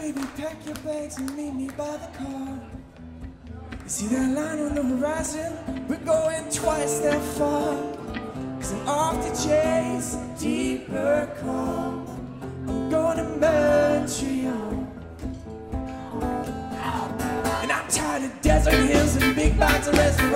Baby, pack your bags and meet me by the car. You see that line on the horizon? We're going twice that far. Cause I'm off to chase a deeper call. I'm going to Montreal. And I'm tired of desert hills and big box of restaurants.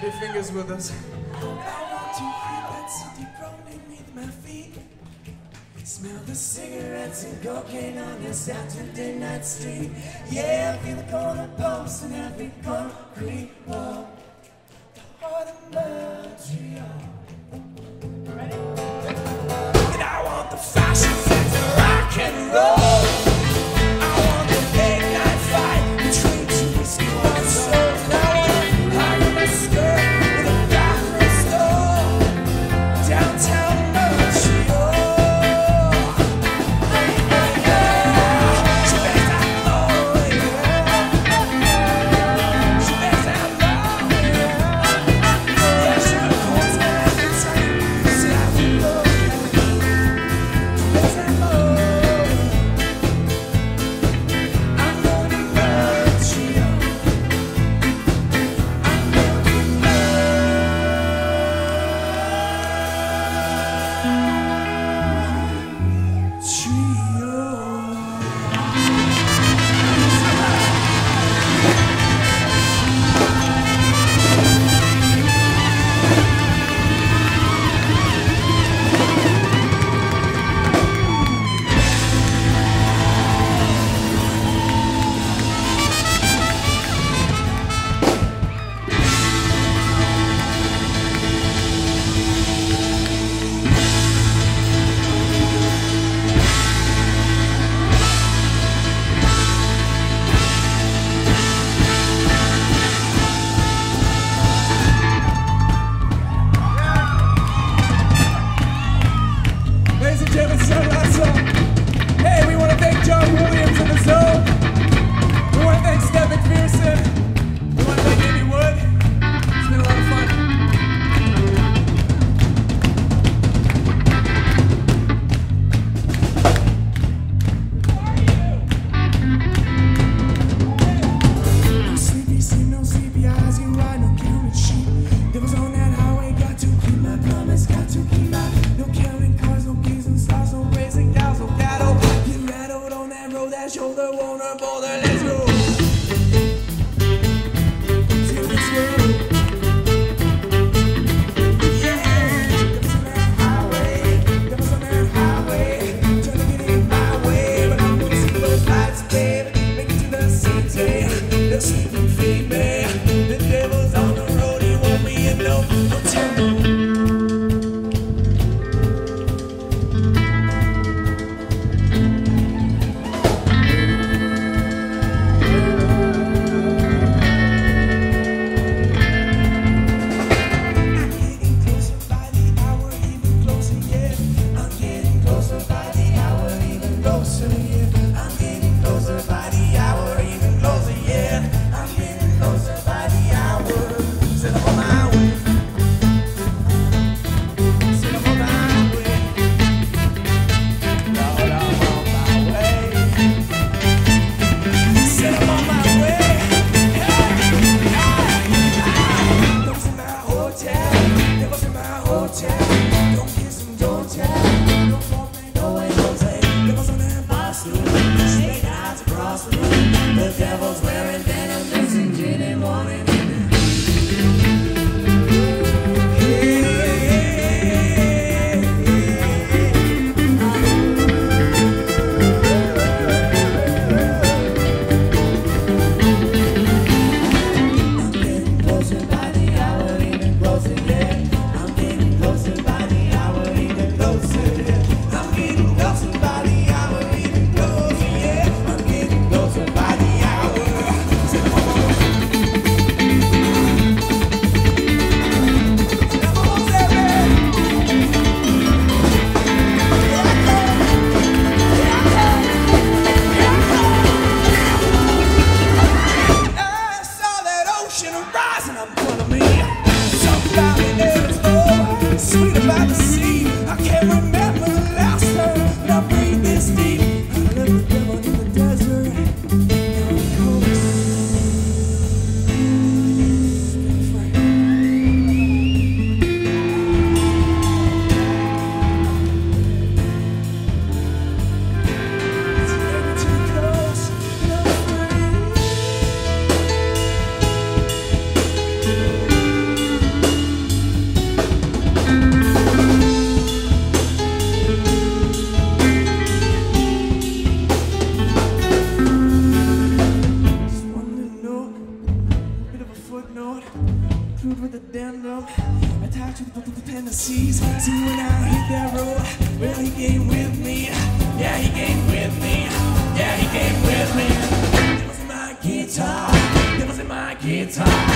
Sandy Fingers with us. Smell the cigarettes and cocaine on a Saturday night street. Yeah, I feel the corner pumps and every concrete wall. the wonderful, the devil's wearing guitar.